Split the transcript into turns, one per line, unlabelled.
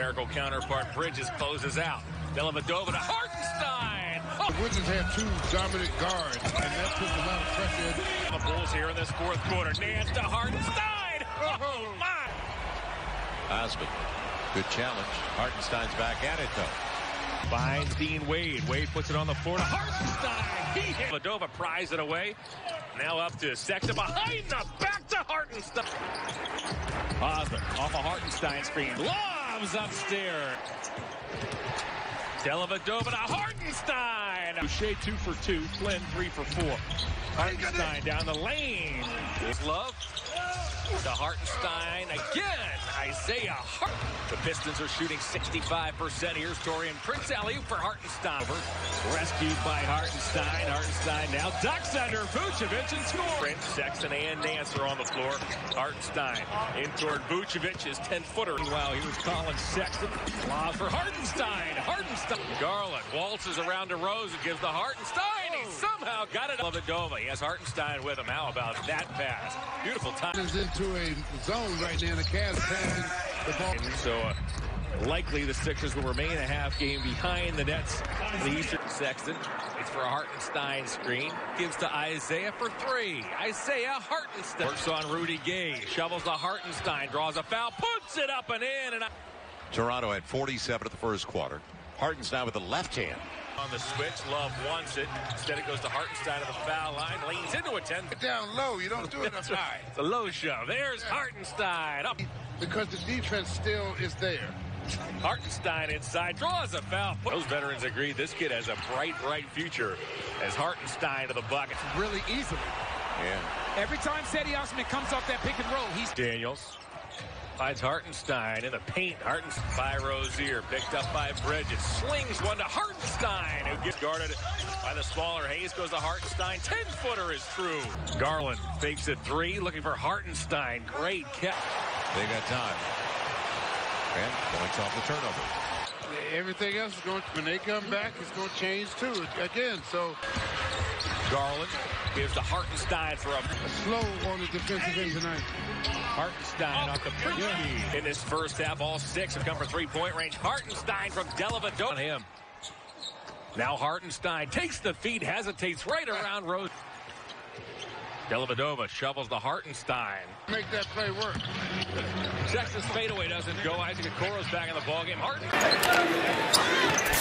Numerical counterpart Bridges closes out. Dellavedova to Hartenstein. Oh.
The Wizards have two dominant guards, and that puts a lot of pressure.
The Bulls here in this fourth quarter. Nance to Hartenstein. Oh, oh, oh, my.
Osman. Good challenge. Hartenstein's back at it, though.
Finds Dean Wade. Wade puts it on the floor to Hartenstein. He hit. Ladova pries it away. Now up to Sexton behind the back to Hartenstein. Osman off a Hartenstein screen. Lobs upstairs. Dellavedova to Hartenstein. Boucher two for two. Flynn three for four. Hartenstein down the lane. Love to Hartenstein again. Isaiah Hart. The Pistons are shooting 65%. Here's Taurean Prince alley for Hartenstein. Rescued by Hartenstein. Hartenstein now ducks under Vucevic and scores. Prince, Sexton, and Nance are on the floor. Hartenstein in toward Vucevic, his 10-footer. Wow, he was calling Sexton. Lob for Hartenstein. Hartenstein. Garland waltzes around to Rose and gives the Hartenstein. He somehow got it. Dellavedova. He has Hartenstein with him. How about that pass? Beautiful time.
Is into a zone right now. The Cavs passing the ball.
And so uh, likely the Sixers will remain a half game behind the Nets. The Eastern Sexton. It's for a Hartenstein screen. Gives to Isaiah for three. Isaiah Hartenstein. Works on Rudy Gay. Shovels to Hartenstein. Draws a foul. Puts it up and in. And
Toronto had 47 at the first quarter. Hartenstein with the left hand.
On the switch, Love wants it. Instead, it goes to Hartenstein at the foul line. Leans into a 10.
Get down low. You don't do it up high.
It's a low shove. There's Hartenstein. Up.
Because the defense still is there.
Hartenstein inside, draws a foul. Those veterans agree this kid has a bright, bright future as Hartenstein to the bucket.
Really easily.
Yeah.
Every time Cedi Osman comes off that pick and roll, he's
Daniels finds Hartenstein in the paint. Hartenstein by Rozier, picked up by Bridges, slings one to Hartenstein, who gets guarded by the smaller Hayes. Goes to Hartenstein. Ten footer is true. Garland fakes it three, looking for Hartenstein. Great catch.
They got time. And points off the turnover.
Everything else is going. When they come back, it's going to change too. Again, so
Garland gives to Hartenstein for a
slow on the defensive end tonight.
Hartenstein off the free yeah. in this first half. All six have come for three-point range. Hartenstein from Dellavedova on him. Now Hartenstein takes the feed, hesitates right around Rose. Dellavedova shovels the Hartenstein.
Make that play work.
Sexton's fadeaway doesn't go. Isaac Okoro's back in the ballgame. Hartenstein.